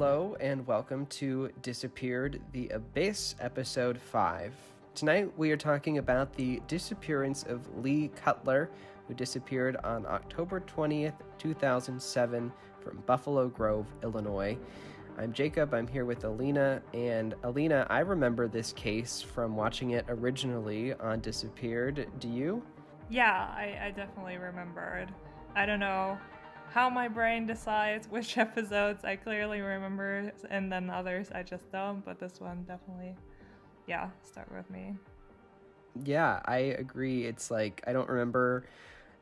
Hello, and welcome to Disappeared the Abyss, Episode 5. Tonight we are talking about the disappearance of Lee Cutler, who disappeared on October 20th, 2007, from Buffalo Grove, Illinois. I'm Jacob, I'm here with Alina, and Alina, I remember this case from watching it originally on Disappeared. Do you? Yeah, I, I definitely remembered. I don't know how my brain decides which episodes I clearly remember, and then others I just don't. But this one definitely, yeah, start with me. Yeah, I agree. It's like I don't remember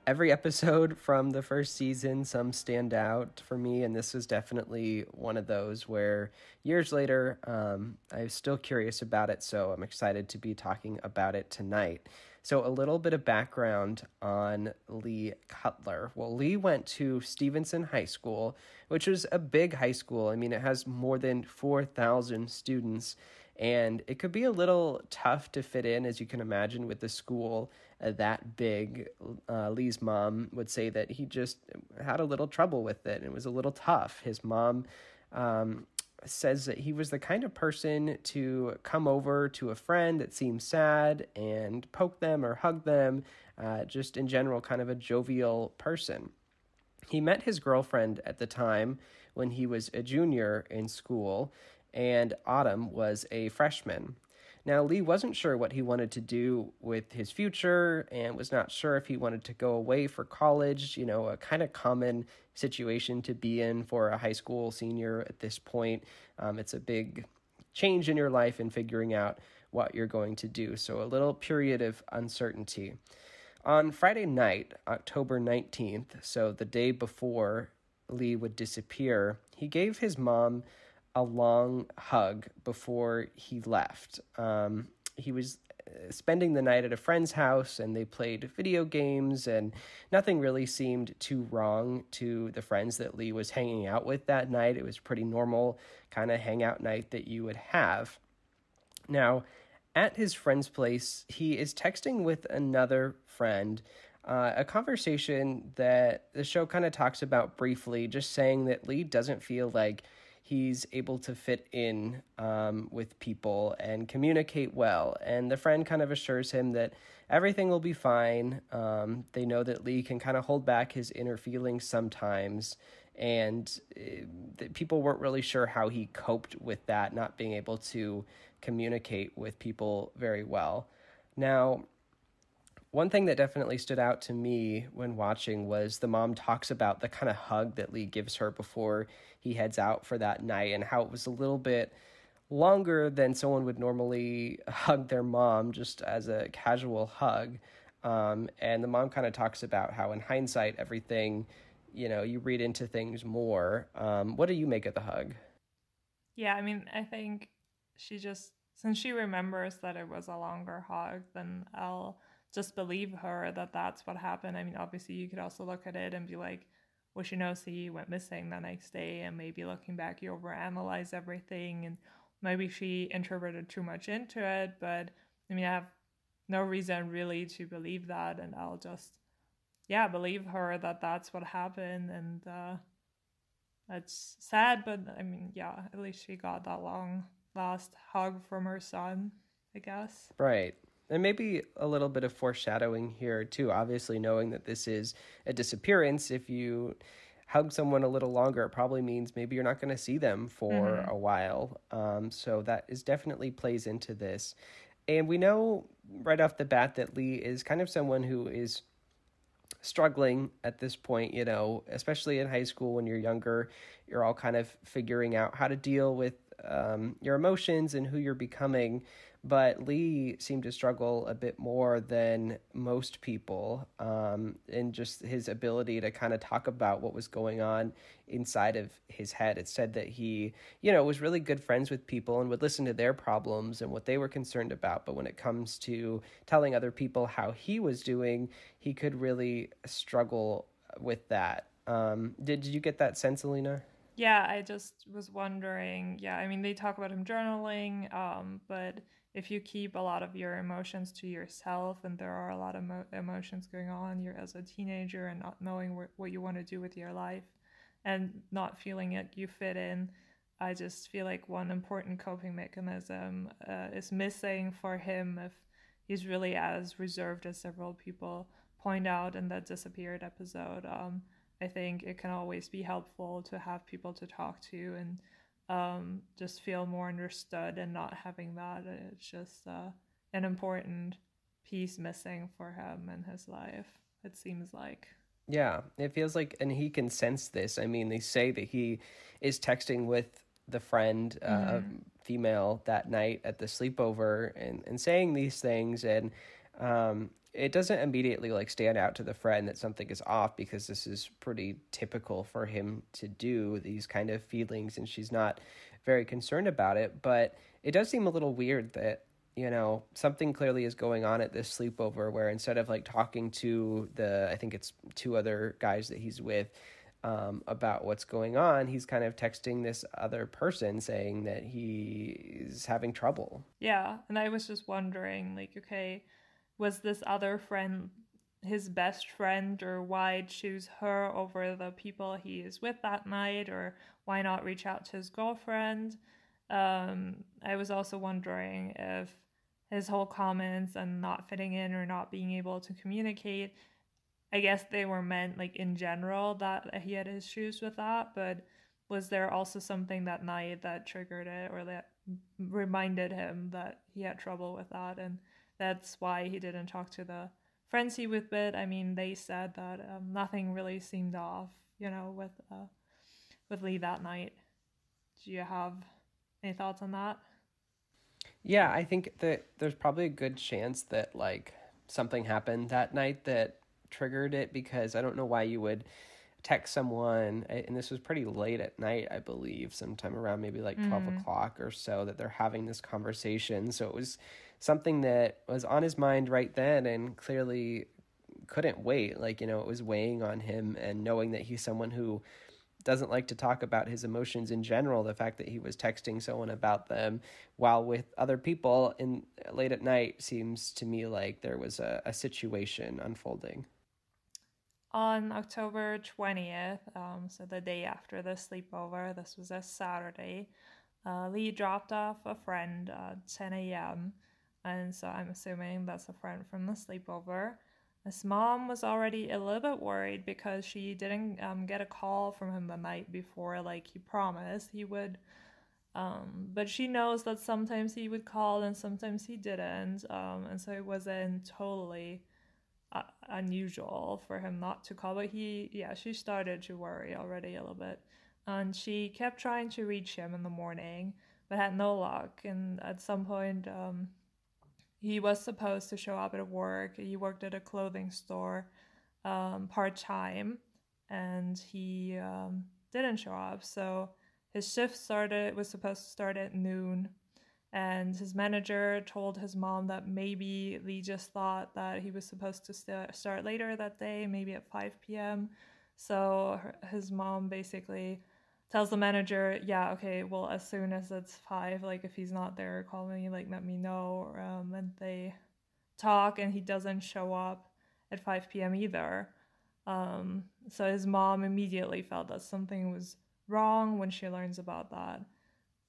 every episode from the first season. Some stand out for me, and this was definitely one of those where years later, um, I'm still curious about it. So I'm excited to be talking about it tonight. So, a little bit of background on Lee Cutler. Well, Lee went to Stevenson High School, which is a big high school. I mean, it has more than 4,000 students, and it could be a little tough to fit in, as you can imagine, with the school uh, that big. Uh, Lee's mom would say that he just had a little trouble with it, and it was a little tough. His mom, um, says that he was the kind of person to come over to a friend that seemed sad and poke them or hug them, uh, just in general, kind of a jovial person. He met his girlfriend at the time when he was a junior in school, and Autumn was a freshman. Now, Lee wasn't sure what he wanted to do with his future and was not sure if he wanted to go away for college, you know, a kind of common situation to be in for a high school senior at this point. Um, it's a big change in your life and figuring out what you're going to do. So, a little period of uncertainty. On Friday night, October 19th, so the day before Lee would disappear, he gave his mom a long hug before he left. Um, he was uh, spending the night at a friend's house and they played video games and nothing really seemed too wrong to the friends that Lee was hanging out with that night. It was pretty normal kind of hangout night that you would have. Now, at his friend's place, he is texting with another friend. Uh, a conversation that the show kind of talks about briefly, just saying that Lee doesn't feel like he's able to fit in um, with people and communicate well. And the friend kind of assures him that everything will be fine. Um, they know that Lee can kind of hold back his inner feelings sometimes. And uh, people weren't really sure how he coped with that, not being able to communicate with people very well. Now, one thing that definitely stood out to me when watching was the mom talks about the kind of hug that Lee gives her before he heads out for that night and how it was a little bit longer than someone would normally hug their mom just as a casual hug. Um, and the mom kind of talks about how, in hindsight, everything, you know, you read into things more. Um, what do you make of the hug? Yeah, I mean, I think she just, since she remembers that it was a longer hug, than I'll just believe her that that's what happened. I mean, obviously, you could also look at it and be like, well, she knows he went missing the next day, and maybe looking back, you overanalyze everything, and maybe she interpreted too much into it. But I mean, I have no reason really to believe that, and I'll just, yeah, believe her that that's what happened, and uh, that's sad, but I mean, yeah, at least she got that long last hug from her son, I guess. Right and maybe a little bit of foreshadowing here too. Obviously knowing that this is a disappearance if you hug someone a little longer it probably means maybe you're not going to see them for mm-hmm. a while. Um, so that is definitely plays into this. And we know right off the bat that lee is kind of someone who is struggling at this point you know especially in high school when you're younger you're all kind of figuring out how to deal with um, your emotions and who you're becoming but Lee seemed to struggle a bit more than most people um, in just his ability to kind of talk about what was going on inside of his head. It said that he, you know, was really good friends with people and would listen to their problems and what they were concerned about. But when it comes to telling other people how he was doing, he could really struggle with that. Um, did, did you get that sense, Alina? Yeah, I just was wondering. Yeah, I mean, they talk about him journaling, um, but if you keep a lot of your emotions to yourself and there are a lot of mo- emotions going on you're as a teenager and not knowing wh- what you want to do with your life and not feeling like you fit in I just feel like one important coping mechanism uh, is missing for him if he's really as reserved as several people point out in that disappeared episode. Um, I think it can always be helpful to have people to talk to and um, just feel more understood and not having that. It's just uh, an important piece missing for him in his life, it seems like. Yeah, it feels like, and he can sense this. I mean, they say that he is texting with the friend, uh, mm-hmm. female, that night at the sleepover and, and saying these things. And um, it doesn't immediately like stand out to the friend that something is off because this is pretty typical for him to do these kind of feelings and she's not very concerned about it. But it does seem a little weird that you know something clearly is going on at this sleepover where instead of like talking to the i think it's two other guys that he's with um, about what's going on he's kind of texting this other person saying that he is having trouble. Yeah and i was just wondering like okay was this other friend his best friend or why choose her over the people he is with that night or why not reach out to his girlfriend? Um, i was also wondering if his whole comments and not fitting in or not being able to communicate i guess they were meant like in general that he had issues with that but was there also something that night that triggered it or that reminded him that he had trouble with that? And that's why he didn't talk to the friends he was with. I mean, they said that um, nothing really seemed off, you know, with uh, with Lee that night. Do you have any thoughts on that? Yeah, I think that there's probably a good chance that like something happened that night that triggered it because I don't know why you would text someone and this was pretty late at night i believe sometime around maybe like 12 mm. o'clock or so that they're having this conversation so it was something that was on his mind right then and clearly couldn't wait. Like, you know, it was weighing on him and knowing that he's someone who doesn't like to talk about his emotions in general, the fact that he was texting someone about them while with other people in late at night seems to me like there was a, a situation unfolding. On October 20th, um, so the day after the sleepover, this was a Saturday, uh, Lee dropped off a friend at 10 a.m and so I'm assuming that's a friend from the sleepover. His mom was already a little bit worried because she didn't um, get a call from him the night before, like he promised he would. Um, but she knows that sometimes he would call and sometimes he didn't, um, and so it wasn't totally uh, unusual for him not to call. But he, yeah, she started to worry already a little bit, and she kept trying to reach him in the morning, but had no luck. And at some point, um, he was supposed to show up at work. He worked at a clothing store um, part time, and he um, didn't show up. So his shift started was supposed to start at noon, and his manager told his mom that maybe Lee just thought that he was supposed to st- start later that day, maybe at 5 p.m. So her, his mom basically tells the manager, yeah, okay, well, as soon as it's five, like if he's not there, call me, like let me know. Um, and they talk, and he doesn't show up at 5 p.m. either. Um, so his mom immediately felt that something was wrong when she learns about that.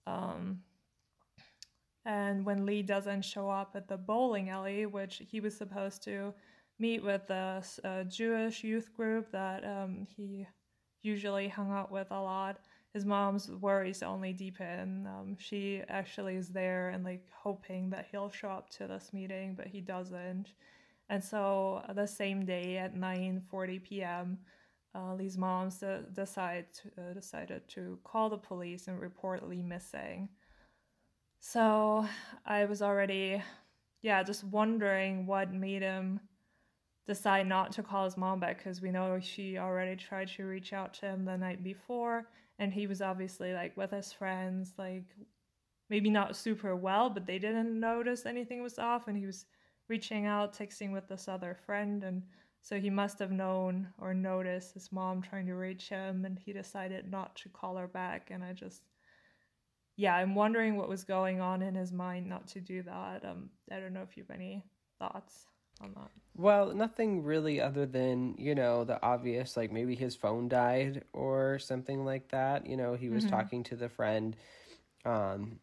Um, and when Lee doesn't show up at the bowling alley, which he was supposed to meet with a, Jewish youth group that um, he usually hung out with a lot, his mom's worries only deepen. Um, she actually is there and like hoping that he'll show up to this meeting, but he doesn't. And so uh, the same day at 9:40 p.m., uh, Lee's mom decide uh, decided to call the police and report Lee missing. So I was already, yeah, just wondering what made him decide not to call his mom back because we know she already tried to reach out to him the night before and he was obviously like with his friends like maybe not super well but they didn't notice anything was off and he was reaching out texting with this other friend and so he must have known or noticed his mom trying to reach him and he decided not to call her back and i just yeah i'm wondering what was going on in his mind not to do that. Um i don't know if you have any thoughts on that. Well, nothing really other than, you know, the obvious, like maybe his phone died or something like that. You know, he was mm-hmm. talking to the friend um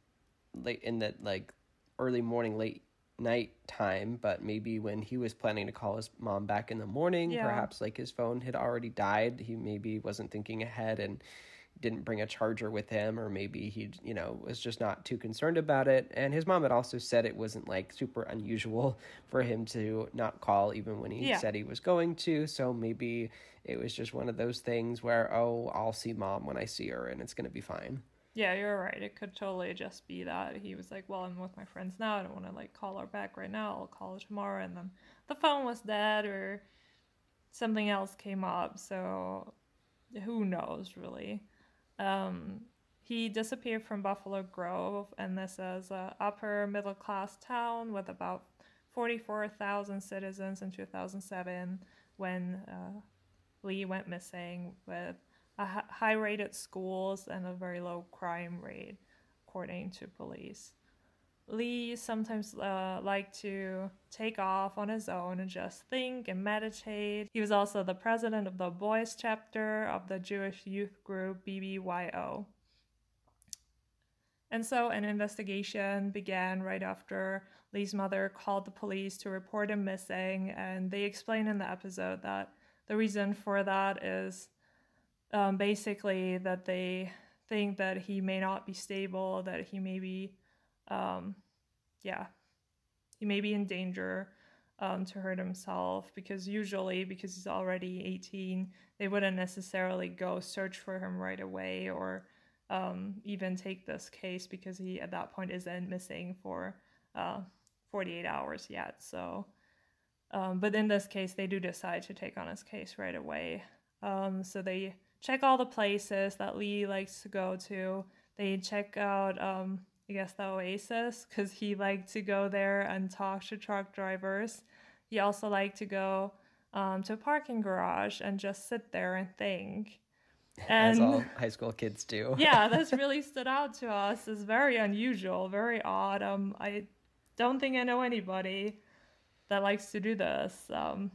late in the like early morning, late night time, but maybe when he was planning to call his mom back in the morning, yeah. perhaps like his phone had already died. He maybe wasn't thinking ahead and didn't bring a charger with him or maybe he you know was just not too concerned about it. And his mom had also said it wasn't like super unusual for him to not call even when he yeah. said he was going to. So maybe it was just one of those things where oh I'll see mom when I see her and it's going to be fine. Yeah you're right. It could totally just be that he was like well I'm with my friends now. I don't want to like call her back right now. I'll call her tomorrow. And then the phone was dead or something else came up. So who knows really um, he disappeared from Buffalo Grove, and this is a upper middle class town with about 44,000 citizens in 2007 when uh, Lee went missing with a high rated schools and a very low crime rate, according to police. Lee sometimes uh, liked to take off on his own and just think and meditate. He was also the president of the boys chapter of the Jewish youth group BBYO. And so an investigation began right after Lee's mother called the police to report him missing. And they explain in the episode that the reason for that is um, basically that they think that he may not be stable, that he may be um, yeah, he may be in danger um, to hurt himself because usually, because he's already 18, they wouldn't necessarily go search for him right away or um, even take this case because he at that point isn't missing for uh, 48 hours yet. So, um, but in this case, they do decide to take on his case right away. Um, so they check all the places that Lee likes to go to. They check out um, I guess the Oasis because he liked to go there and talk to truck drivers. He also liked to go um, to a parking garage and just sit there and think. And As all high school kids do. yeah, this really stood out to us It's very unusual, very odd. Um, I don't think I know anybody that likes to do this. Um,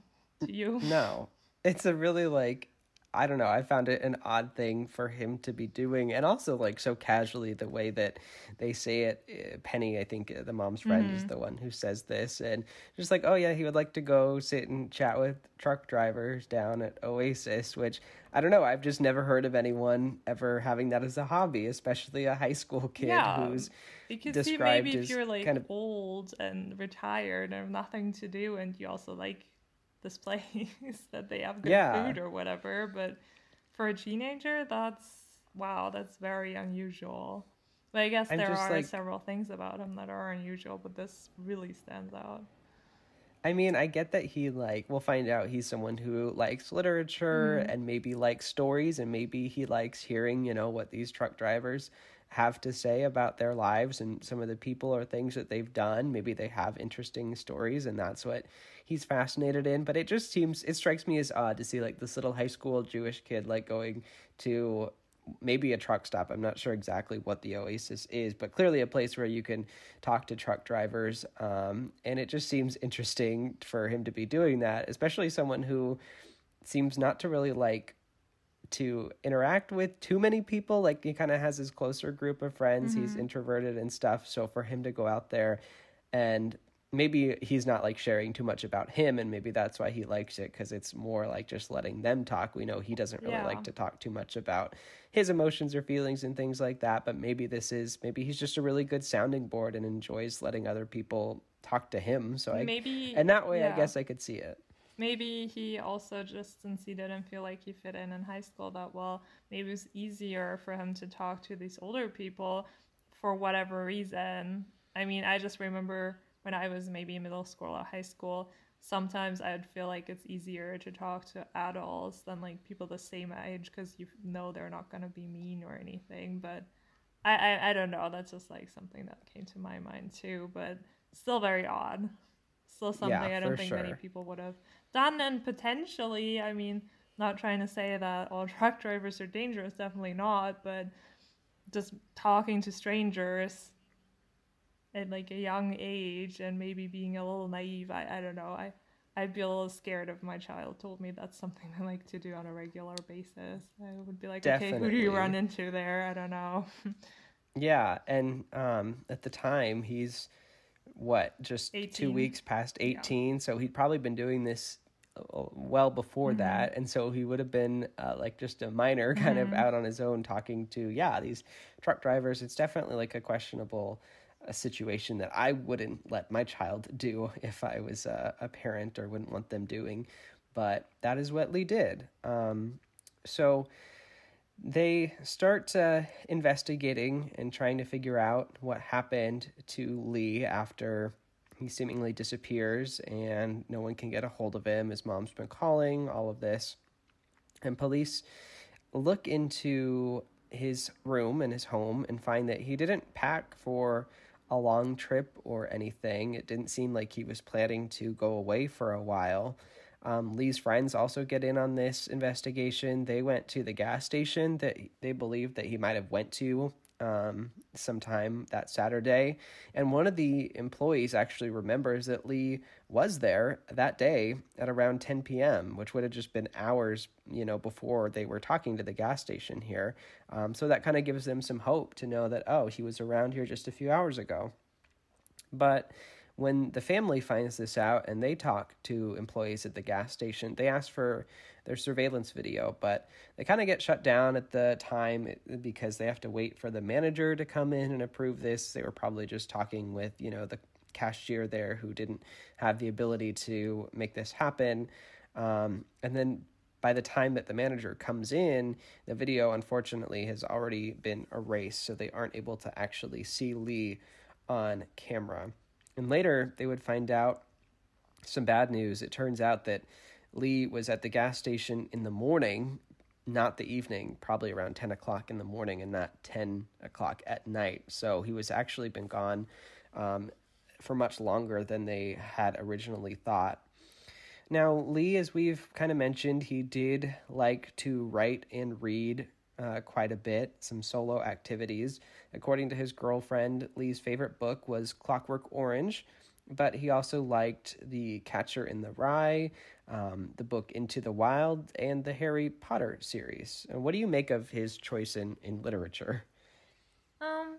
do you? No, it's a really like I don't know. I found it an odd thing for him to be doing, and also like so casually the way that they say it. Eh, Penny, I think uh, the mom's friend mm-hmm. is the one who says this, and just like, oh yeah, he would like to go sit and chat with truck drivers down at Oasis, which I don't know. I've just never heard of anyone ever having that as a hobby, especially a high school kid yeah, who's because described see, maybe if you're like kind of old and retired and have nothing to do, and you also like this place that they have good yeah. food or whatever. But for a teenager, that's wow, that's very unusual. But I guess there are like, several things about him that are unusual, but this really stands out. I mean, I get that he like we'll find out he's someone who likes literature mm-hmm. and maybe likes stories and maybe he likes hearing, you know, what these truck drivers have to say about their lives and some of the people or things that they've done. Maybe they have interesting stories and that's what he's fascinated in. But it just seems, it strikes me as odd to see like this little high school Jewish kid like going to maybe a truck stop. I'm not sure exactly what the Oasis is, but clearly a place where you can talk to truck drivers. Um, and it just seems interesting for him to be doing that, especially someone who seems not to really like to interact with too many people. Like he kind of has his closer group of friends. Mm-hmm. He's introverted and stuff. So for him to go out there and maybe he's not like sharing too much about him and maybe that's why he likes it because it's more like just letting them talk we know he doesn't really yeah. like to talk too much about his emotions or feelings and things like that but maybe this is maybe he's just a really good sounding board and enjoys letting other people talk to him so i maybe and that way yeah. i guess i could see it maybe he also just since he didn't feel like he fit in in high school that well maybe it was easier for him to talk to these older people for whatever reason. I mean i just remember when i was maybe middle school or high school sometimes i would feel like it's easier to talk to adults than like people the same age because you know they're not going to be mean or anything but I, I i don't know. That's just like something that came to my mind too but still very odd still something yeah, I don't think sure. many people would have done. And potentially, I mean, not trying to say that all truck drivers are dangerous, definitely not, but just talking to strangers at like a young age and maybe being a little naive, I, I don't know. I, I'd be a little scared if my child told me that's something I like to do on a regular basis. I would be like, Definitely. okay, who do you run into there? I don't know. yeah, and um, at the time, he's what just 18. two weeks past 18 yeah. so he'd probably been doing this uh, well before mm-hmm. that and so he would have been uh, like just a minor kind mm-hmm. of out on his own talking to yeah these truck drivers it's definitely like a questionable a situation that I wouldn't let my child do if I was a, a parent or wouldn't want them doing. But that is what Lee did. Um, so they start uh, investigating and trying to figure out what happened to Lee after he seemingly disappears and no one can get a hold of him. His mom's been calling, all of this. And police look into his room and his home and find that he didn't pack for a long trip or anything. It didn't seem like he was planning to go away for a while. Um, Lee's friends also get in on this investigation. They went to the gas station that they believed that he might have went to um, sometime that Saturday. And one of the employees actually remembers that Lee was there that day at around 10 p.m., which would have just been hours, you know, before they were talking to the gas station here. Um, so that kind of gives them some hope to know that, oh, he was around here just a few hours ago. But when the family finds this out and they talk to employees at the gas station, they ask for their surveillance video, but they kind of get shut down at the time because they have to wait for the manager to come in and approve this. They were probably just talking with, you know, the cashier there who didn't have the ability to make this happen. Um, and then by the time that the manager comes in, the video unfortunately has already been erased, so they aren't able to actually see Lee on camera. And later, they would find out some bad news. It turns out that Lee was at the gas station in the morning, not the evening, probably around 10 o'clock in the morning and not 10 o'clock at night. So he was actually been gone um, for much longer than they had originally thought. Now, Lee, as we've kind of mentioned, he did like to write and read uh, quite a bit, some solo activities. According to his girlfriend, Lee's favorite book was Clockwork Orange, but he also liked The Catcher in the Rye, um, the book Into the Wild, and the Harry Potter series. And what do you make of his choice in, in literature? Um,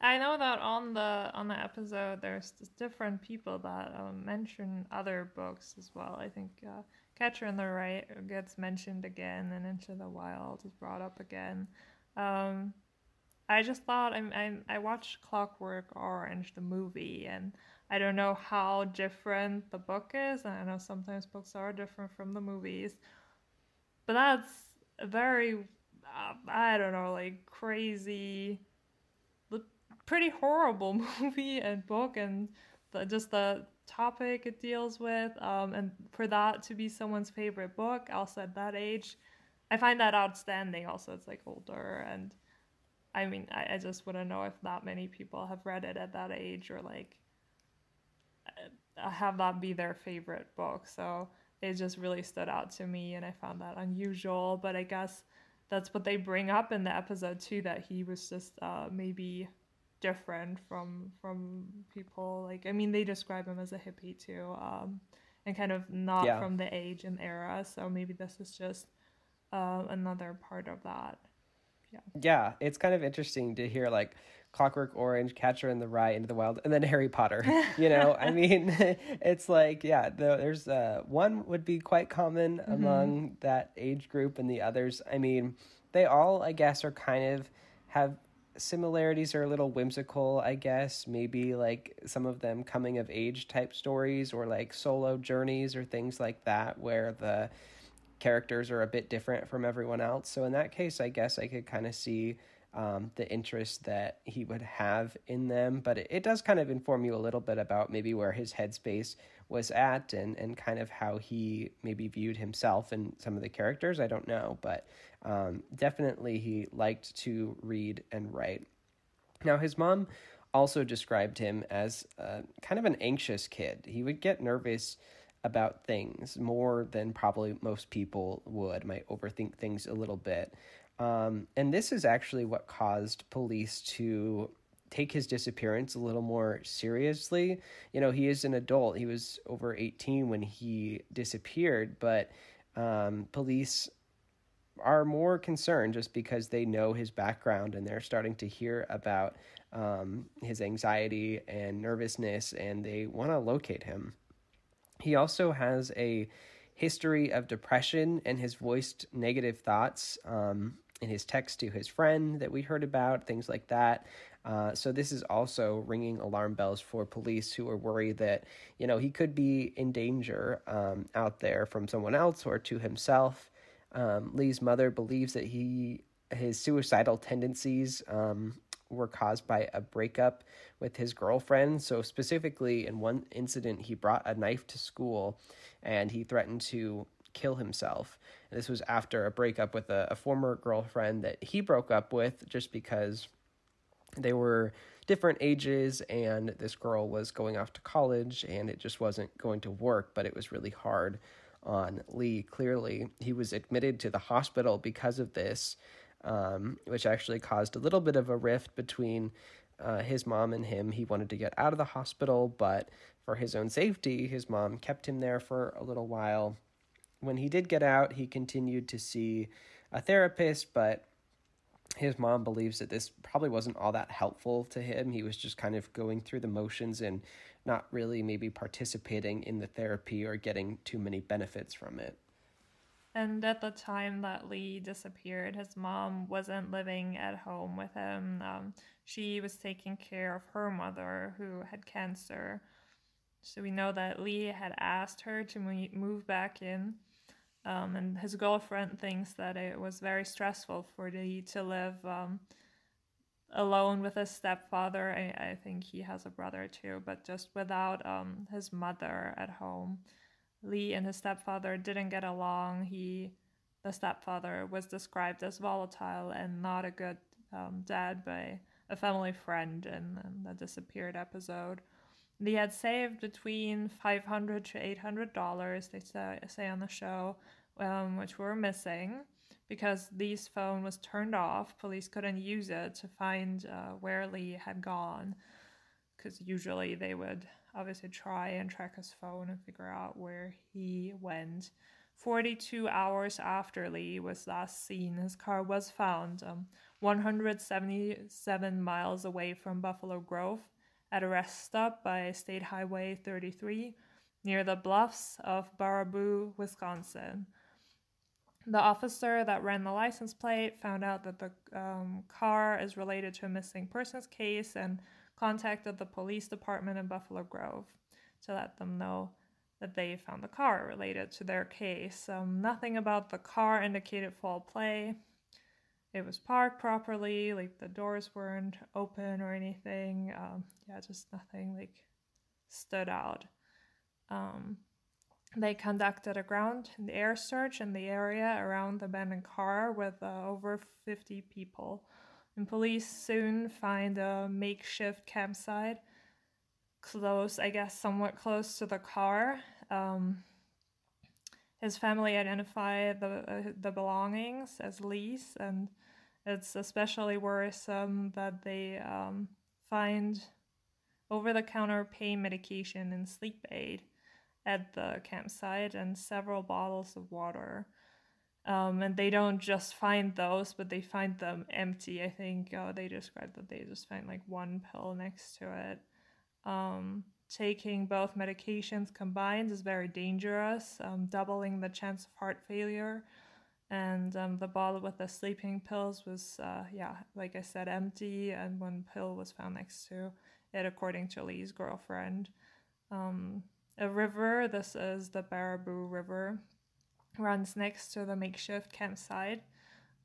I know that on the on the episode, there's different people that um, mention other books as well. I think uh, Catcher in the Rye gets mentioned again, and Into the Wild is brought up again. Um, I just thought I'm, I'm I watched Clockwork Orange, the movie, and I don't know how different the book is. I know sometimes books are different from the movies, but that's a very uh, I don't know like crazy, pretty horrible movie and book, and the, just the topic it deals with, um, and for that to be someone's favorite book, also at that age, I find that outstanding. Also, it's like older, and I mean, I, I just wouldn't know if that many people have read it at that age or like uh, have that be their favorite book. So it just really stood out to me, and I found that unusual. But I guess that's what they bring up in the episode too. That he was just uh, maybe different from from people. Like i mean they describe him as a hippie too um and kind of not yeah. from the age and era so maybe this is just uh, another part of that. Yeah. Yeah it's kind of interesting to hear like clockwork orange catcher in the rye into the wild and then harry potter you know? I mean it's like yeah the, there's uh one would be quite common mm-hmm. among that age group and the others. I mean they all i guess are kind of have similarities are a little whimsical, I guess. Maybe like some of them coming of age type stories or like solo journeys or things like that where the characters are a bit different from everyone else. So in that case, I guess I could kind of see um, the interest that he would have in them. But it, it, does kind of inform you a little bit about maybe where his headspace was at and, and kind of how he maybe viewed himself and some of the characters. I don't know, but um, definitely he liked to read and write. Now, his mom also described him as kind of an anxious kid. He would get nervous about things more than probably most people would, might overthink things a little bit. Um, and this is actually what caused police to take his disappearance a little more seriously. You know, he is an adult. He was over 18 when he disappeared, but um, police are more concerned just because they know his background and they're starting to hear about um, his anxiety and nervousness and they want to locate him. He also has a history of depression and has voiced negative thoughts um, in his text to his friend that we heard about, things like that. Uh, so this is also ringing alarm bells for police who are worried that you know he could be in danger um, out there from someone else or to himself. Um, Lee's mother believes that he his suicidal tendencies um, were caused by a breakup with his girlfriend. So specifically, in one incident, he brought a knife to school, and he threatened to kill himself. And this was after a breakup with a, a former girlfriend that he broke up with, just because they were different ages and this girl was going off to college and it just wasn't going to work but it was really hard on Lee. Clearly, he was admitted to the hospital because of this, um, which actually caused a little bit of a rift between uh, his mom and him. He wanted to get out of the hospital, but for his own safety, his mom kept him there for a little while. When he did get out, he continued to see a therapist, but his mom believes that this probably wasn't all that helpful to him. He was just kind of going through the motions and not really maybe participating in the therapy or getting too many benefits from it. And at the time that Lee disappeared, his mom wasn't living at home with him. Um, she was taking care of her mother who had cancer. So we know that Lee had asked her to move back in. Um, and his girlfriend thinks that it was very stressful for Lee to live um, alone with his stepfather. I, I, think he has a brother too, but just without um, his mother at home. Lee and his stepfather didn't get along. He, the stepfather, was described as volatile and not a good um, dad by a family friend in, in the disappeared episode. They had saved between five hundred to eight hundred dollars. They say, on the show, um, which were missing because Lee's phone was turned off. Police couldn't use it to find uh, where Lee had gone because usually they would obviously try and track his phone and figure out where he went. 42 hours after Lee was last seen, his car was found um, 177 miles away from Buffalo Grove at a rest stop by State Highway 33 near the bluffs of Baraboo, Wisconsin. The officer that ran the license plate found out that the um, car is related to a missing persons case and contacted the police department in Buffalo Grove to let them know that they found the car related to their case. Um, nothing about the car indicated foul play. It was parked properly, like the doors weren't open or anything. Um, yeah, just nothing like stood out. Um, they conducted a ground and air search in the area around the abandoned car with uh, over 50 people. And police soon find a makeshift campsite close, I guess, somewhat close to the car. Um, his family identified the uh, the belongings as Lee's, and it's especially worrisome that they um, find over-the-counter pain medication and sleep aid at the campsite and several bottles of water. Um, and they don't just find those, but they find them empty. I think uh, they described that they just find like one pill next to it. Um, taking both medications combined is very dangerous, um, doubling the chance of heart failure. And um, the bottle with the sleeping pills was, uh, yeah, like I said, empty, and one pill was found next to it, according to Lee's girlfriend. Um, a river, this is the Baraboo River, runs next to the makeshift campsite.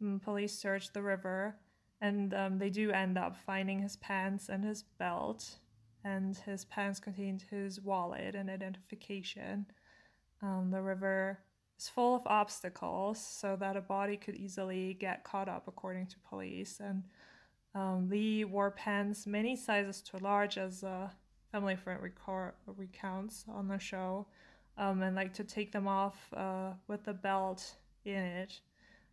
Um, police search the river and um, they do end up finding his pants and his belt. And his pants contained his wallet and identification. Um, the river is full of obstacles so that a body could easily get caught up, according to police. And um, Lee wore pants many sizes too large, as a family friend recounts on the show um, and like to take them off uh, with the belt in it.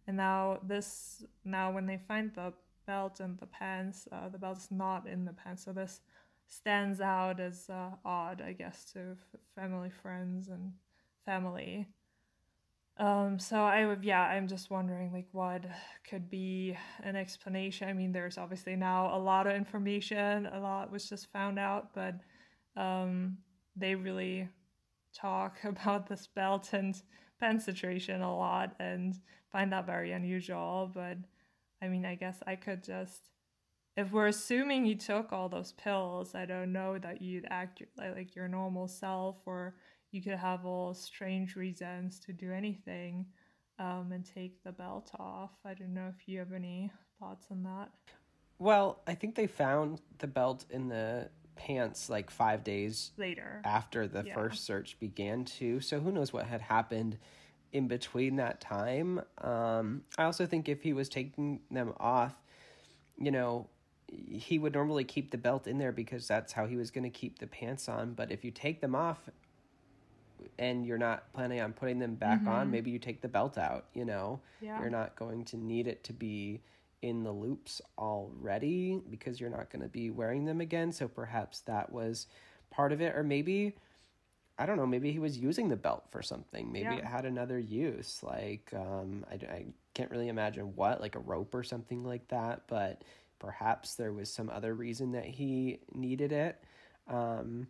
And now this now when they find the belt and the pants. Uh, the belt's not in the pants, so this stands out as uh, odd, I guess, to family, friends, and family. Um, so I would, yeah, I'm just wondering, like, what could be an explanation? I mean, there's obviously now a lot of information, a lot was just found out, but um, they really talk about this belt and pen situation a lot and find that very unusual. But I mean, I guess I could just, if we're assuming you took all those pills, I don't know that you'd act like your normal self or you could have all strange reasons to do anything um, and take the belt off. I don't know if you have any thoughts on that. Well, I think they found the belt in the pants like five days later after the yeah. first search began too. So who knows what had happened in between that time. Um, I also think if he was taking them off, you know, he would normally keep the belt in there because that's how he was going to keep the pants on. But if you take them off and you're not planning on putting them back mm-hmm. on, maybe you take the belt out, you know? Yeah. You're not going to need it to be in the loops already because you're not going to be wearing them again. So perhaps that was part of it. Or maybe, I don't know, maybe he was using the belt for something. Maybe yeah. it had another use. Like, um, I, I can't really imagine what, like a rope or something like that. But perhaps there was some other reason that he needed it. Um,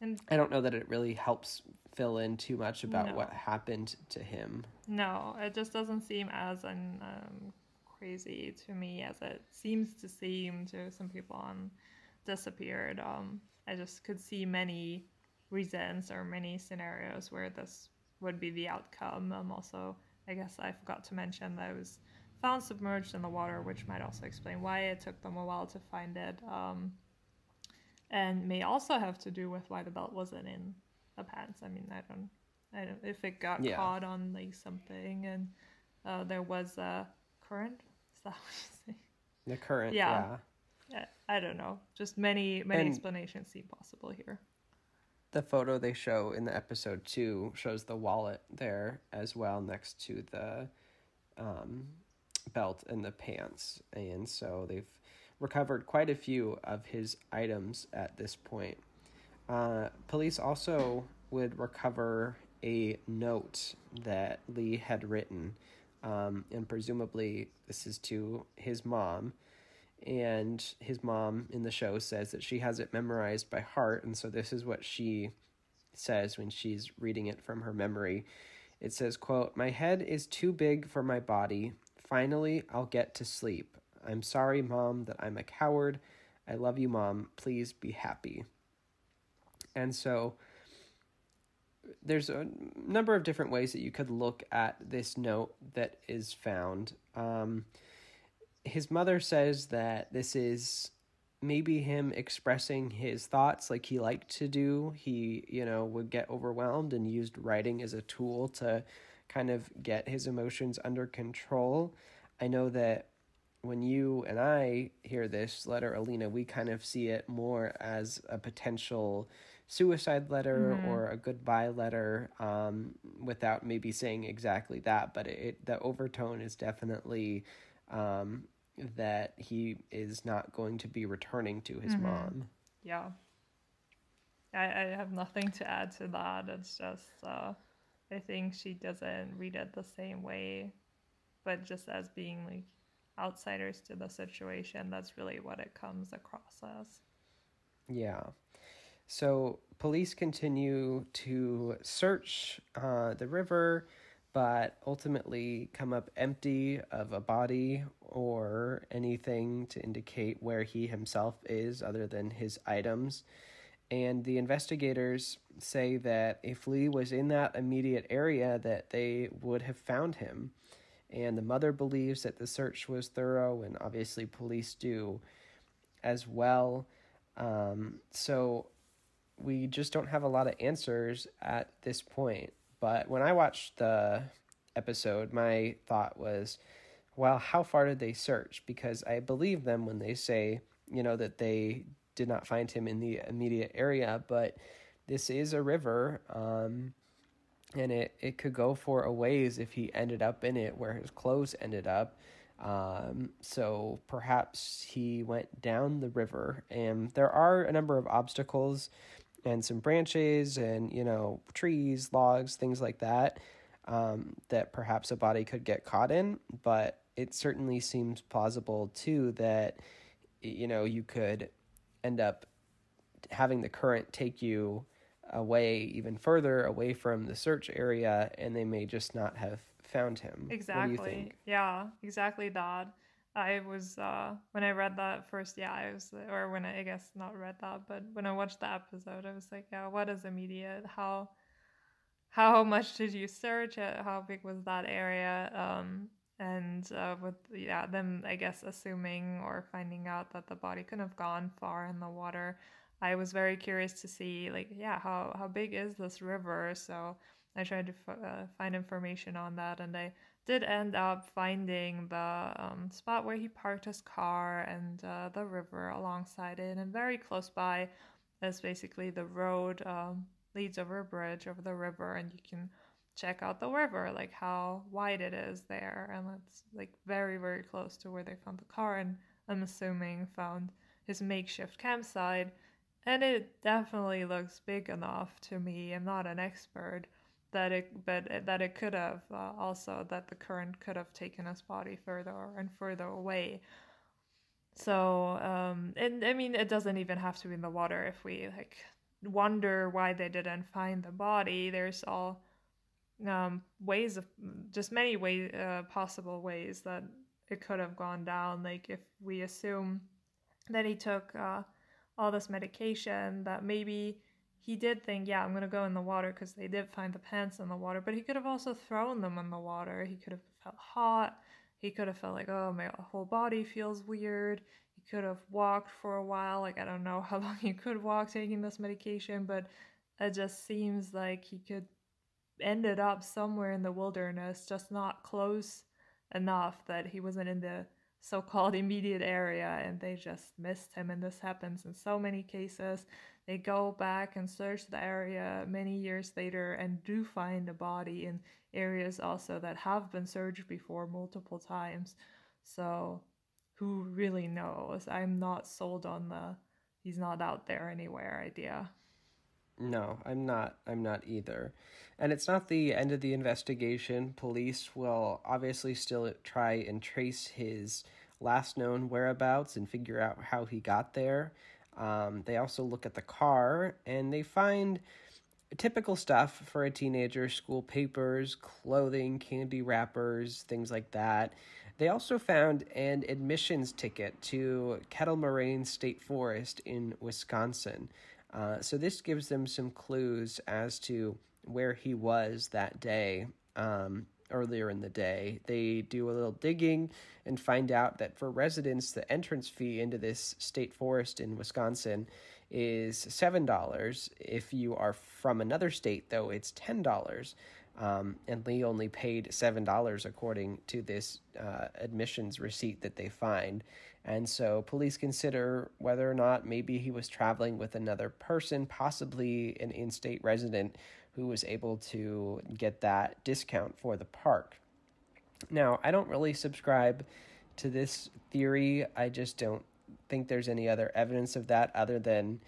and I don't know that it really helps fill in too much about no. what happened to him. No, it just doesn't seem as an um, crazy to me as it seems to seem to some people on disappeared. Um, I just could see many reasons or many scenarios where this would be the outcome. Um, also, I guess I forgot to mention that it was found submerged in the water, which might also explain why it took them a while to find it. Um, and may also have to do with why the belt wasn't in the pants. I mean, I don't, I don't if it got yeah. caught on like something and uh, there was a current. That what? The current. Yeah. yeah. I don't know. Just many many and explanations seem possible here. The photo they show in the episode two shows the wallet there as well next to the um, belt and the pants, and so they've recovered quite a few of his items at this point. Uh, police also would recover a note that Lee had written, um, and presumably this is to his mom. And his mom in the show says that she has it memorized by heart, and so this is what she says when she's reading it from her memory. It says, quote, My head is too big for my body. Finally, I'll get to sleep. I'm sorry, Mom, that I'm a coward. I love you, Mom. Please be happy. And so there's a number of different ways that you could look at this note that is found. Um, his mother says that this is maybe him expressing his thoughts like he liked to do. He, you know, would get overwhelmed and used writing as a tool to kind of get his emotions under control. I know that when you and I hear this letter, Alina, we kind of see it more as a potential suicide letter mm-hmm. or a goodbye letter um, without maybe saying exactly that. But it, the overtone is definitely um, that he is not going to be returning to his mm-hmm. mom. Yeah. I, I have nothing to add to that. It's just, uh, I think she doesn't read it the same way, but just as being like, outsiders to the situation. That's really what it comes across as. Yeah. So police continue to search uh, the river, but ultimately come up empty of a body or anything to indicate where he himself is other than his items. And the investigators say that if Lee was in that immediate area, that they would have found him and the mother believes that the search was thorough, and obviously police do as well. Um, so we just don't have a lot of answers at this point. But when I watched the episode, my thought was, well, how far did they search? Because I believe them when they say, you know, that they did not find him in the immediate area, but this is a river. Um, and it, it could go for a ways if he ended up in it where his clothes ended up. Um, so perhaps he went down the river, and there are a number of obstacles and some branches and you know trees, logs, things like that um, that perhaps a body could get caught in. But it certainly seems plausible too that you know you could end up having the current take you away even further away from the search area and they may just not have found him. Exactly. yeah exactly that i was uh when i read that first yeah i was or when i, I guess not read that but when i watched the episode i was like yeah what is immediate? How how much did you search? It? how big was that area? Um and uh, with yeah them i guess assuming or finding out that the body couldn't have gone far in the water I was very curious to see like yeah how how big is this river? So I tried to f- uh, find information on that and I did end up finding the um, spot where he parked his car and uh, the river alongside it and very close by is basically the road um, leads over a bridge over the river and you can check out the river like how wide it is there and it's like very very close to where they found the car and I'm assuming found his makeshift campsite and it definitely looks big enough to me. I'm not an expert that it, but that it could have uh, also that the current could have taken his body further and further away. So, um, and I mean, it doesn't even have to be in the water. If we like wonder why they didn't find the body, there's all um, ways of just many ways, uh, possible ways that it could have gone down. Like if we assume that he took. Uh, all this medication that maybe he did think, yeah, I'm going to go in the water because they did find the pants in the water, but he could have also thrown them in the water. He could have felt hot. He could have felt like, oh, my whole body feels weird. He could have walked for a while. Like, I don't know how long he could walk taking this medication, but it just seems like he could ended up somewhere in the wilderness, just not close enough that he wasn't in the so called immediate area and they just missed him. And this happens in so many cases. They go back and search the area many years later and do find a body in areas also that have been searched before multiple times. So who really knows? I'm not sold on the he's not out there anywhere idea. No, I'm not. I'm not either. And it's not the end of the investigation. Police will obviously still try and trace his last known whereabouts and figure out how he got there. Um, they also look at the car and they find typical stuff for a teenager school papers, clothing, candy wrappers, things like that. They also found an admissions ticket to Kettle Moraine State Forest in Wisconsin. Uh, so this gives them some clues as to where he was that day. Um, earlier in the day. They do a little digging and find out that for residents, the entrance fee into this state forest in Wisconsin is $7. If you are from another state, though, it's $10. Um, and Lee only paid $7 according to this uh, admissions receipt that they find. And so police consider whether or not maybe he was traveling with another person, possibly an in state resident who was able to get that discount for the park. Now, I don't really subscribe to this theory. I just don't think there's any other evidence of that other than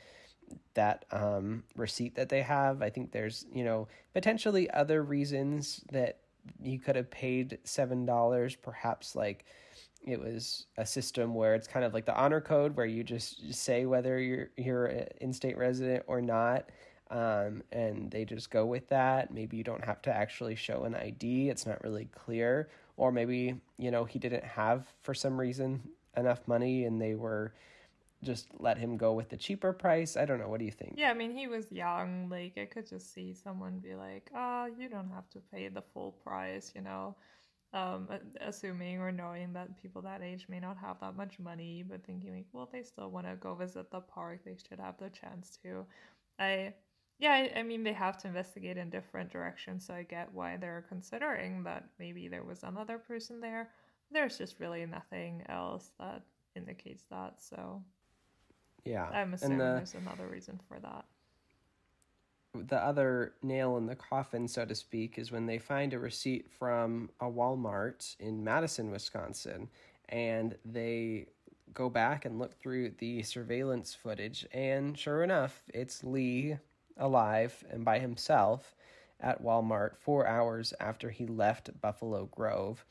that um, receipt that they have. I think there's, you know, potentially other reasons that you could have paid $7, perhaps like it was a system where it's kind of like the honor code where you just say whether you're you're an in-state resident or not um, and they just go with that. Maybe you don't have to actually show an ID, it's not really clear. Or maybe, you know, he didn't have, for some reason, enough money and they were just let him go with the cheaper price. I don't know. What do you think? Yeah, I mean, he was young. Like, I could just see someone be like, oh, you don't have to pay the full price, you know, um, assuming or knowing that people that age may not have that much money, but thinking, like, well, they still want to go visit the park. They should have the chance to. I yeah, I, I, mean, they have to investigate in different directions, so I get why they're considering that maybe there was another person there. There's just really nothing else that indicates that, so yeah, I'm assuming the, there's another reason for that. the other nail in the coffin, so to speak, is when they find a receipt from a Walmart in Madison, Wisconsin, and they go back and look through the surveillance footage, and sure enough, it's Lee alive and by himself at Walmart four hours after he left Buffalo Grove.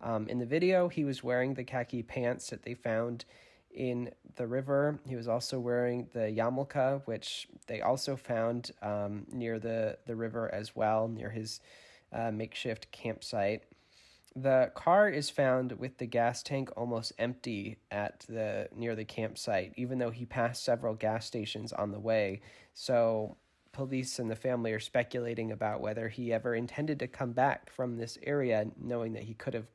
Um, in the video, he was wearing the khaki pants that they found in the river. He was also wearing the yarmulke, which they also found um, near the, the river as well, near his uh, makeshift campsite. The car is found with the gas tank almost empty at the near the campsite, even though he passed several gas stations on the way. So police and the family are speculating about whether he ever intended to come back from this area, knowing that he could have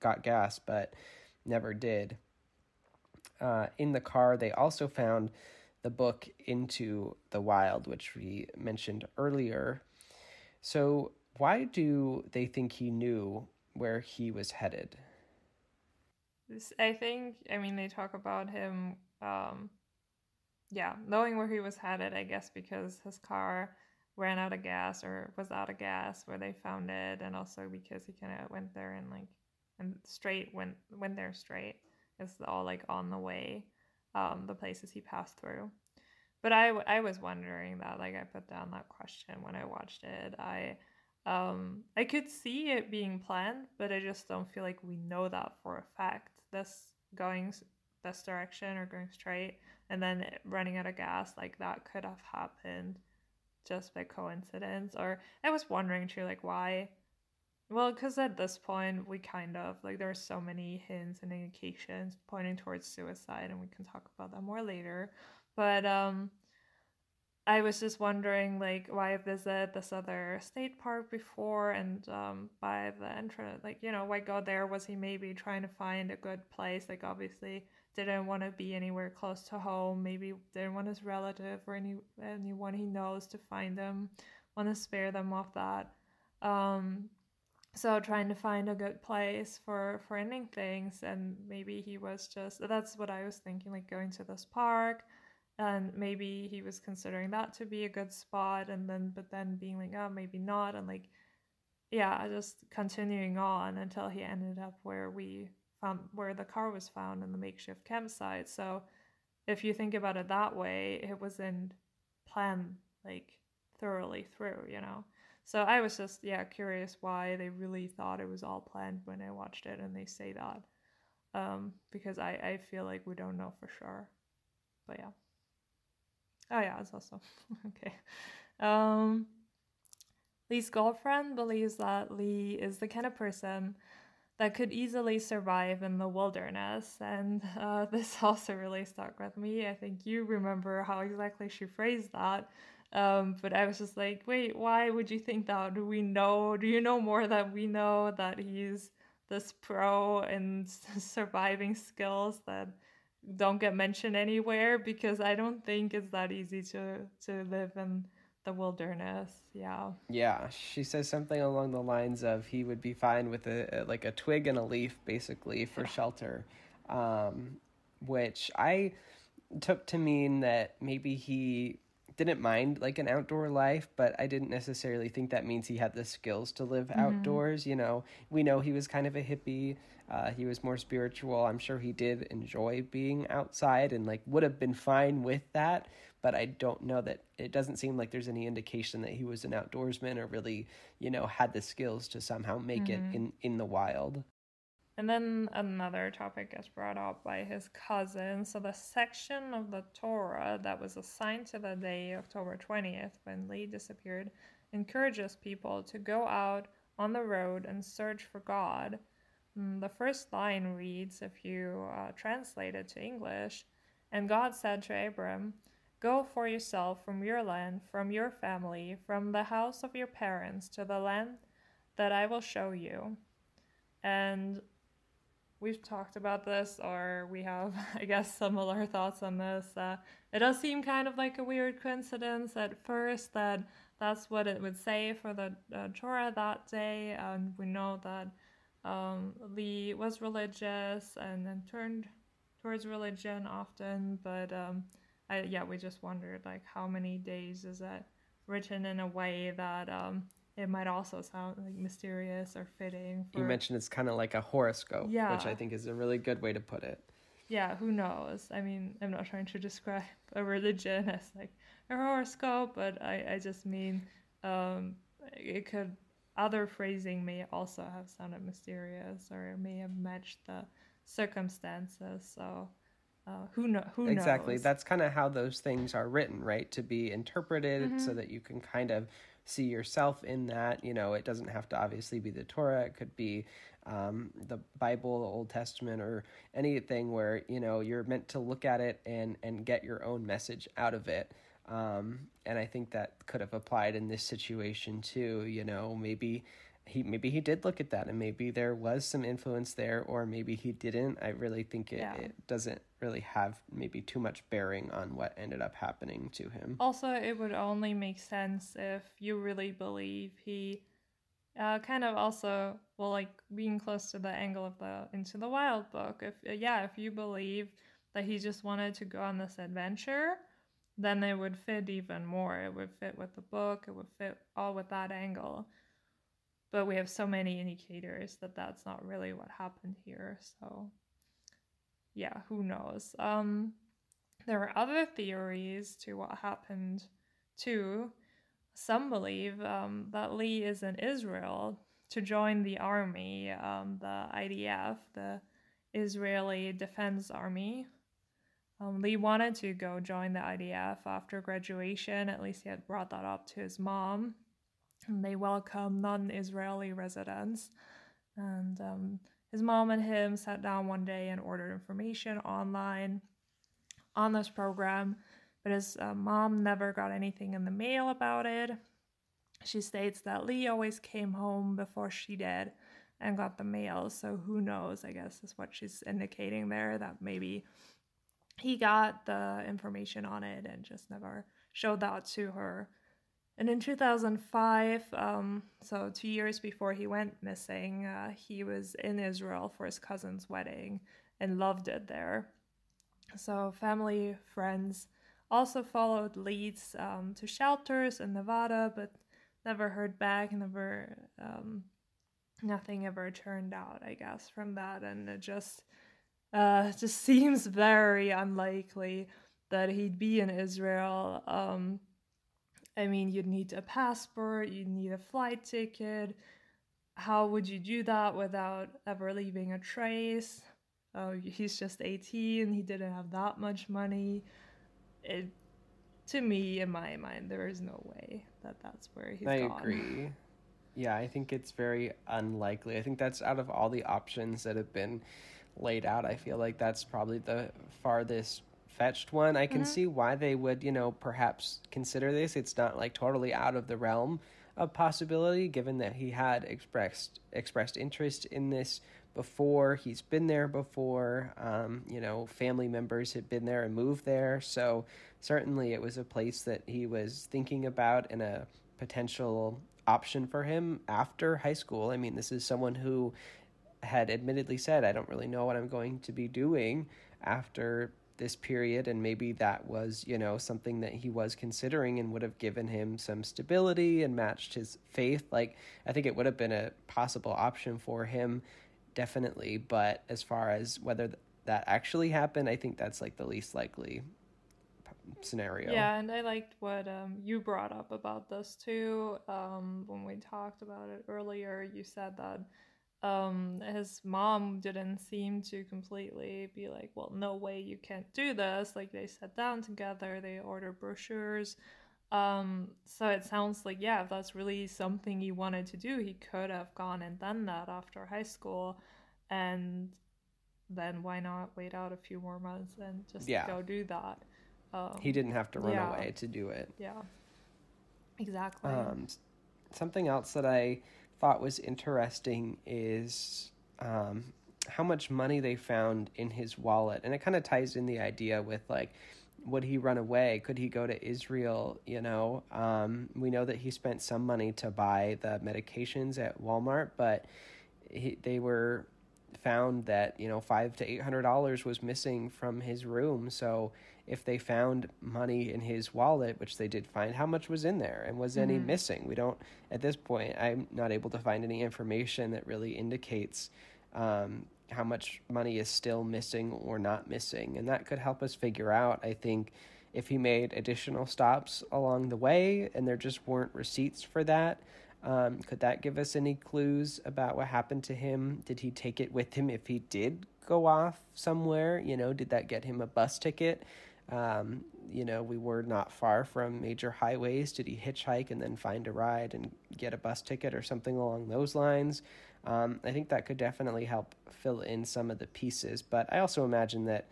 got gas, but never did. Uh, in the car, they also found the book Into the Wild, which we mentioned earlier. So, why do they think he knew where he was headed? I think, I mean, they talk about him, um, yeah, knowing where he was headed, I guess, because his car ran out of gas or was out of gas where they found it, and also because he kind of went there and like, and straight went went there straight. It's all like on the way, um, the places he passed through. But I, I was wondering that, like, I put down that question when I watched it. I, um, I could see it being planned, but I just don't feel like we know that for a fact. This going this direction or going straight, and then running out of gas, like that could have happened just by coincidence. Or I was wondering too, like, why well, because at this point, we kind of like there are so many hints and indications pointing towards suicide, and we can talk about that more later. But um, I was just wondering, like, why visit this other state park before, and um, by the entrance, like, you know, why go there? Was he maybe trying to find a good place? Like, obviously, didn't want to be anywhere close to home. Maybe didn't want his relative or any anyone he knows to find them. Want to spare them off that. Um, so trying to find a good place for for ending things and maybe he was just that's what i was thinking like going to this park and maybe he was considering that to be a good spot and then but then being like oh maybe not and like yeah just continuing on until he ended up where we found where the car was found in the makeshift campsite so if you think about it that way it wasn't planned like thoroughly through you know so I was just yeah curious why they really thought it was all planned when I watched it, and they say that um, because I I feel like we don't know for sure, but yeah. Oh yeah, it's also okay. Um, Lee's girlfriend believes that Lee is the kind of person that could easily survive in the wilderness, and uh, this also really stuck with me. I think you remember how exactly she phrased that um, but I was just like, wait, why would you think that? Do we know? Do you know more that we know that he's this pro in surviving skills that don't get mentioned anywhere? Because I don't think it's that easy to to live in the wilderness. Yeah. Yeah, she says something along the lines of he would be fine with a, like a twig and a leaf, basically for shelter, um, which I took to mean that maybe he didn't mind like an outdoor life, but I didn't necessarily think that means he had the skills to live mm-hmm. outdoors. You know, we know he was kind of a hippie. Uh, he was more spiritual. I'm sure he did enjoy being outside and like would have been fine with that. But I don't know that it doesn't seem like there's any indication that he was an outdoorsman or really, you know, had the skills to somehow make mm-hmm. it in in the wild. And then another topic gets brought up by his cousin. So, the section of the Torah that was assigned to the day, October 20th, when Lee disappeared, encourages people to go out on the road and search for God. Mm, the first line reads, if you uh, translate it to English, and God said to Abram, Go for yourself from your land, from your family, from the house of your parents to the land that I will show you. And we've talked about this, or we have, I guess, similar thoughts on this. Uh, it does seem kind of like a weird coincidence at first that that's what it would say for the uh, Torah that day, and we know that um, Lee was religious and then turned towards religion often, but um, I, yeah, we just wondered like how many days is that written in a way that um, it might also sound like mysterious or fitting. For... You mentioned it's kind of like a horoscope, yeah. which I think is a really good way to put it. Yeah, who knows? I mean, I'm not trying to describe a religion as like a horoscope, but I, I just mean um, it could other phrasing may also have sounded mysterious or may have matched the circumstances. So uh, who know who exactly knows? that's kind of how those things are written right to be interpreted mm-hmm. so that you can kind of see yourself in that you know it doesn't have to obviously be the torah it could be um, the bible the old testament or anything where you know you're meant to look at it and and get your own message out of it um, and i think that could have applied in this situation too you know maybe he maybe he did look at that and maybe there was some influence there or maybe he didn't. I really think it, yeah. it doesn't really have maybe too much bearing on what ended up happening to him. Also it would only make sense if you really believe he uh, kind of also well like being close to the angle of the into the wild book. If uh, yeah if you believe that he just wanted to go on this adventure then it would fit even more. It would fit with the book. It would fit all with that angle but we have so many indicators that that's not really what happened here so yeah who knows? Um there are other theories to what happened too some believe um, that lee is in israel to join the army um, the idf the israeli defense army. Um, lee wanted to go join the idf after graduation at least he had brought that up to his mom and they welcome non-Israeli residents. And um, his mom and him sat down one day and ordered information online on this program, but his uh, mom never got anything in the mail about it. She states that Lee always came home before she did and got the mail, so who knows, I guess is what she's indicating there, that maybe he got the information on it and just never showed that to her. And in 2005, um, so two years before he went missing, uh, he was in Israel for his cousin's wedding and loved it there. So family, friends also followed leads um, to shelters in Nevada, but never heard back. Never, um, nothing ever turned out, I guess, from that, and it just, uh, just seems very unlikely that he'd be in Israel. Um, I mean, you'd need a passport, you'd need a flight ticket. How would you do that without ever leaving a trace? Oh, he's just 18, he didn't have that much money. It, to me, in my mind, there is no way that that's where he's I gone. agree. Yeah, I think it's very unlikely. I think that's out of all the options that have been laid out, I feel like that's probably the farthest fetched one. I can mm-hmm. see why they would, you know, perhaps consider this. It's not like totally out of the realm of possibility, given that he had expressed expressed interest in this before. He's been there before. Um, you know, family members had been there and moved there, so certainly it was a place that he was thinking about and a potential option for him after high school. I mean, this is someone who had admittedly said, "I don't really know what I'm going to be doing." after this period and maybe that was you know something that he was considering and would have given him some stability and matched his faith. Like i think it would have been a possible option for him definitely. But as far as whether th- that actually happened i think that's like the least likely scenario. Yeah and i liked what um, you brought up about this too. Um, when we talked about it earlier you said that um, his mom didn't seem to completely be like, well, no way you can't do this. Like they sat down together, they ordered brochures. Um, so it sounds like, yeah, if that's really something he wanted to do, he could have gone and done that after high school. And then why not wait out a few more months and just yeah. go do that? Um, he didn't have to run yeah. away to do it. Yeah, exactly. Um, something else that I thought was interesting is um, how much money they found in his wallet. And it kind of ties in the idea with like, would he run away? Could he go to Israel? You know, um, we know that he spent some money to buy the medications at Walmart, but he, they were found that you know five to eight hundred dollars was missing from his room. So if they found money in his wallet, which they did find, how much was in there and was mm-hmm. any missing? We don't at this point. I'm not able to find any information that really indicates um, how much money is still missing or not missing, and that could help us figure out. I think if he made additional stops along the way and there just weren't receipts for that um, could that give us any clues about what happened to him? Did he take it with him if he did go off somewhere? You know, did that get him a bus ticket? Um, you know, we were not far from major highways. Did he hitchhike and then find a ride and get a bus ticket or something along those lines? Um, I think that could definitely help fill in some of the pieces. But I also imagine that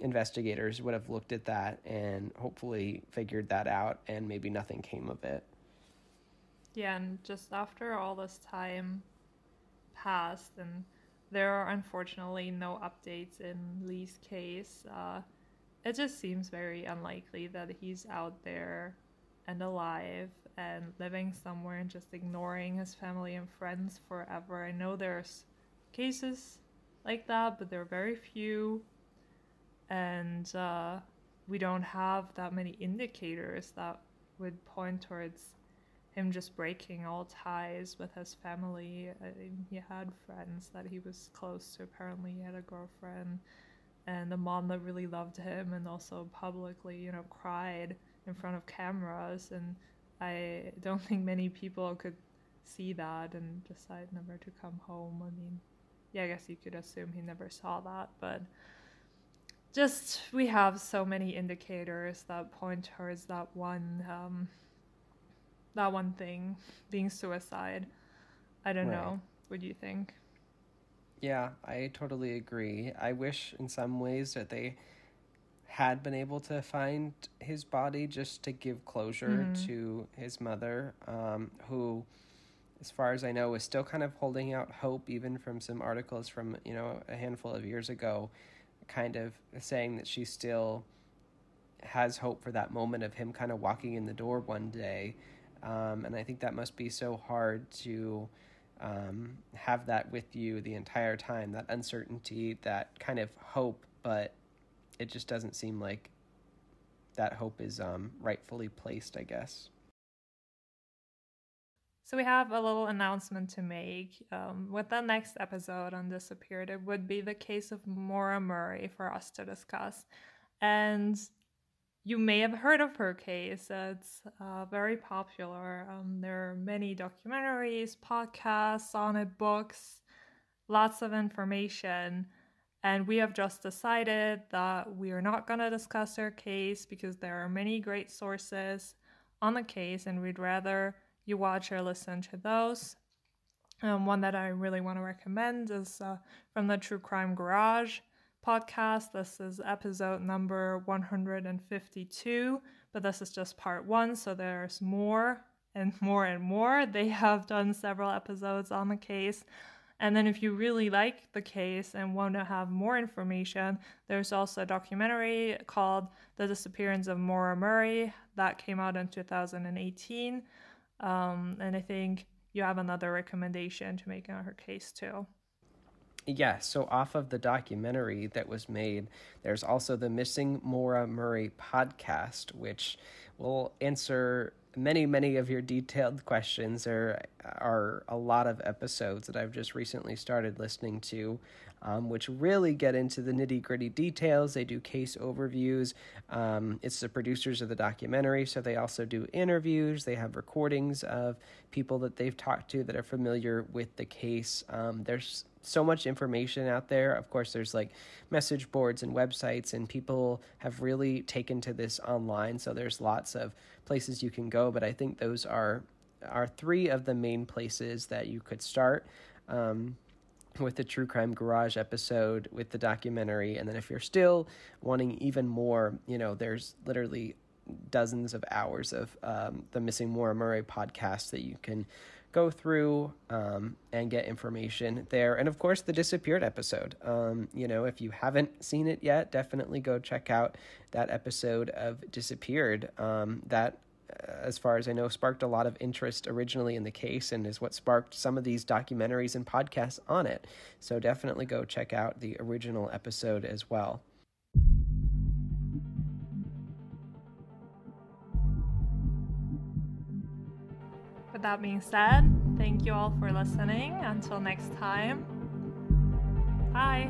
investigators would have looked at that and hopefully figured that out, and maybe nothing came of it. Yeah, and just after all this time passed, and there are unfortunately no updates in Lee's case, uh, it just seems very unlikely that he's out there and alive and living somewhere and just ignoring his family and friends forever. I know there's cases like that, but there are very few, and uh, we don't have that many indicators that would point towards him just breaking all ties with his family. I mean, he had friends that he was close to. Apparently, he had a girlfriend and the mom that really loved him, and also publicly, you know, cried in front of cameras. And I don't think many people could see that and decide never to come home. I mean, yeah, I guess you could assume he never saw that, but just we have so many indicators that point towards that one um, that one thing being suicide. I don't right. know. What do you think? Yeah, I totally agree. I wish in some ways that they had been able to find his body just to give closure mm-hmm. to his mother, um, who, as far as I know, is still kind of holding out hope, even from some articles from you know a handful of years ago, kind of saying that she still has hope for that moment of him kind of walking in the door one day um, and I think that must be so hard to um, have that with you the entire time that uncertainty, that kind of hope, but it just doesn't seem like that hope is um, rightfully placed, I guess. So we have a little announcement to make. Um, with the next episode on Disappeared, it would be the case of Maura Murray for us to discuss. And you may have heard of her case. It's uh, very popular. Um, there are many documentaries, podcasts on it, books, lots of information. And we have just decided that we are not going to discuss her case because there are many great sources on the case, and we'd rather you watch or listen to those. Um, one that I really want to recommend is uh, from the True Crime Garage podcast. This is episode number 152, but this is just part one, so there's more and more and more. They have done several episodes on the case. And then, if you really like the case and want to have more information, there's also a documentary called The Disappearance of Maura Murray that came out in 2018. Um, and I think you have another recommendation to make on her case too. Yeah, so off of the documentary that was made, there's also the Missing Maura Murray podcast, which will answer many, many of your detailed questions. There are a lot of episodes that I've just recently started listening to, um, which really get into the nitty gritty details. They do case overviews. Um, it's the producers of the documentary, so they also do interviews. They have recordings of people that they've talked to that are familiar with the case. Um, there's so much information out there. Of course, there's like message boards and websites, and people have really taken to this online. So there's lots of places you can go, but I think those are are three of the main places that you could start. Um, with the True Crime Garage episode, with the documentary, and then if you're still wanting even more, you know, there's literally dozens of hours of um, the Missing Maura Murray podcast that you can go through um, and get information there. And of course, the disappeared episode. Um, you know, if you haven't seen it yet, definitely go check out that episode of Disappeared. Um, that, uh, as far as I know, sparked a lot of interest originally in the case and is what sparked some of these documentaries and podcasts on it. So definitely go check out the original episode as well. with that being said, thank you all for listening. Until next time, bye.